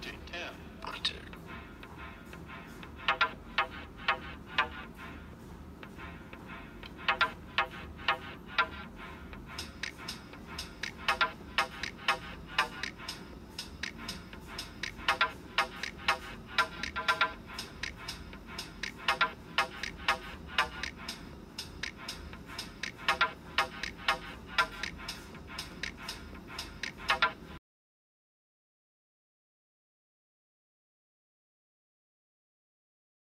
2010.